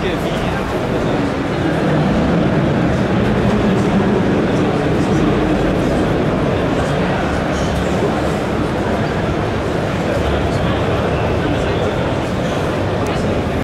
que